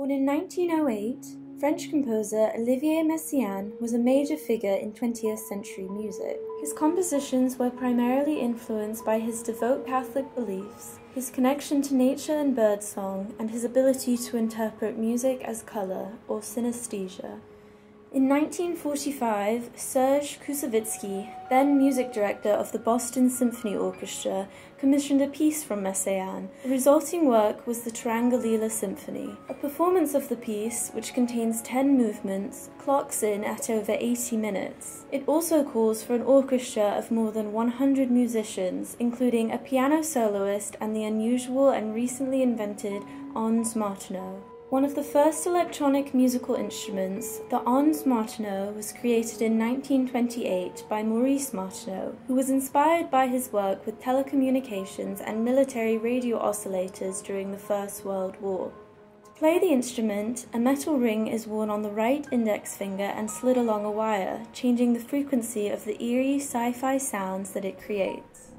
Born in 1908, French composer Olivier Messiaen was a major figure in 20th century music. His compositions were primarily influenced by his devout Catholic beliefs, his connection to nature and birdsong, and his ability to interpret music as color, or synesthesia. In 1945, Serge Koussevitzky, then music director of the Boston Symphony Orchestra, commissioned a piece from Messiaen. The resulting work was the Turangalila Symphony. A performance of the piece, which contains 10 movements, clocks in at over 80 minutes. It also calls for an orchestra of more than 100 musicians, including a piano soloist and the unusual and recently invented Ondes Martenot. One of the first electronic musical instruments, the Ondes Martenot was created in 1928 by Maurice Martenot, who was inspired by his work with telecommunications and military radio oscillators during the First World War. To play the instrument, a metal ring is worn on the right index finger and slid along a wire, changing the frequency of the eerie sci-fi sounds that it creates.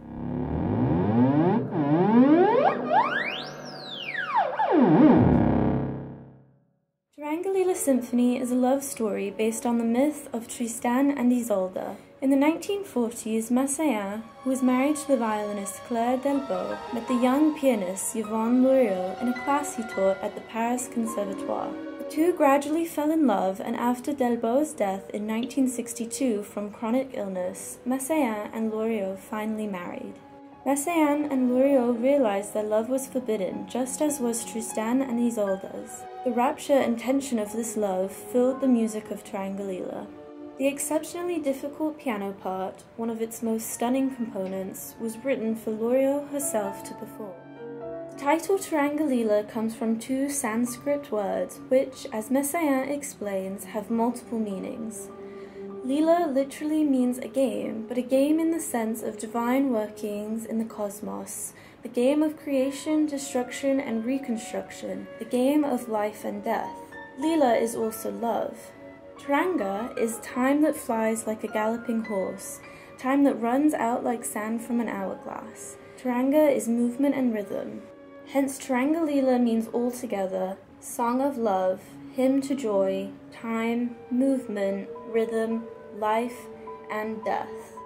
Turangalila Symphony is a love story based on the myth of Tristan and Isolde. In the 1940s, Messiaen, who was married to the violinist Claire Delbos, met the young pianist Yvonne Loriod in a class he taught at the Paris Conservatoire. The two gradually fell in love, and after Delbos' death in 1962 from chronic illness, Messiaen and Loriod finally married. Messiaen and Loriod realized their love was forbidden, just as was Tristan and Isolde's. The rapture and tension of this love filled the music of Turangalila. The exceptionally difficult piano part, one of its most stunning components, was written for Loriod herself to perform. The title Turangalila comes from two Sanskrit words, which, as Messiaen explains, have multiple meanings. Lila literally means a game, but a game in the sense of divine workings in the cosmos, the game of creation, destruction, and reconstruction, the game of life and death. Lila is also love. Turanga is time that flies like a galloping horse, time that runs out like sand from an hourglass. Turanga is movement and rhythm. Hence, Turangalila means altogether, song of love, hymn to joy, time, movement, rhythm, life, and death.